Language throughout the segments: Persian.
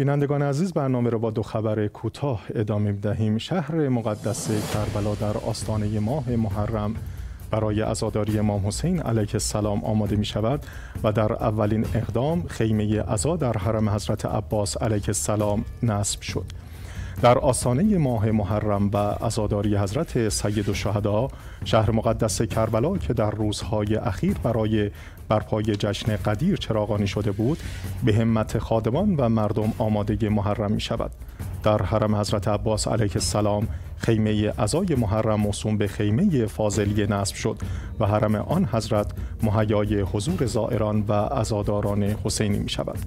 بینندگان عزیز برنامه را با دو خبر کوتاه ادامه دهیم شهر مقدس کربلا در آستانه ماه محرم. برای عزاداری امام حسین علیه السلام آماده می شود و در اولین اقدام خیمه عزا در حرم حضرت عباس علیه السلام نصب شد. در آستانه ماه محرم و عزاداری حضرت سید و شهدا شهر مقدس کربلا که در روزهای اخیر برای برپای جشن قدیر چراغانی شده بود به همت خادمان و مردم آماده محرم می شود در حرم حضرت عباس علیه السلام خیمه ازای محرم موسوم به خیمه فاضلیه نصب شد و حرم آن حضرت مهیای حضور زائران و ازاداران حسینی می شود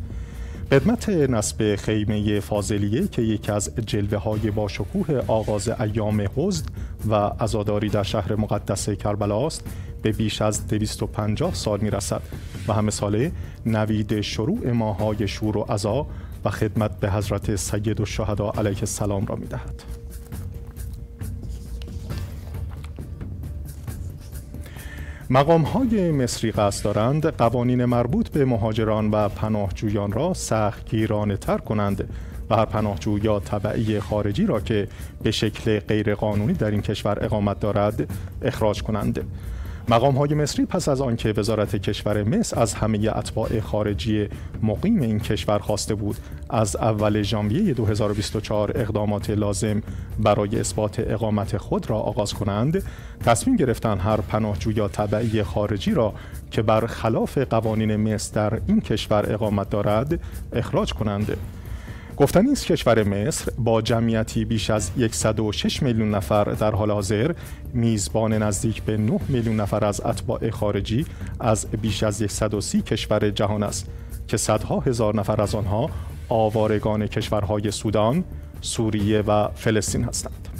خدمت نصب خیمه فاضلیه که یکی از جلوه های با شکوه آغاز ایام حزد و ازاداری در شهر مقدس کربلا است به بیش از 250 سال می رسد و همه ساله نوید شروع ماهای شور و عزا و خدمت به حضرت سید و شهدا علیه السلام را می دهد. مقام های مصری قصد دارند قوانین مربوط به مهاجران و پناهجویان را سخت گیرانه تر کنند و هر پناهجو یا طبعی خارجی را که به شکل غیرقانونی در این کشور اقامت دارد اخراج کنند. مقام های مصری پس از آنکه وزارت کشور مصر از همه اتباع خارجی مقیم این کشور خواسته بود از اول ژانویه 2024 اقدامات لازم برای اثبات اقامت خود را آغاز کنند تصمیم گرفتن هر پناهجو یا تبعی خارجی را که بر خلاف قوانین مصر در این کشور اقامت دارد اخراج کنند. گفتنی است کشور مصر با جمعیتی بیش از 106 میلیون نفر در حال حاضر میزبان نزدیک به 9 میلیون نفر از اتباع خارجی از بیش از 130 کشور جهان است که صدها هزار نفر از آنها آوارگان کشورهای سودان، سوریه و فلسطین هستند.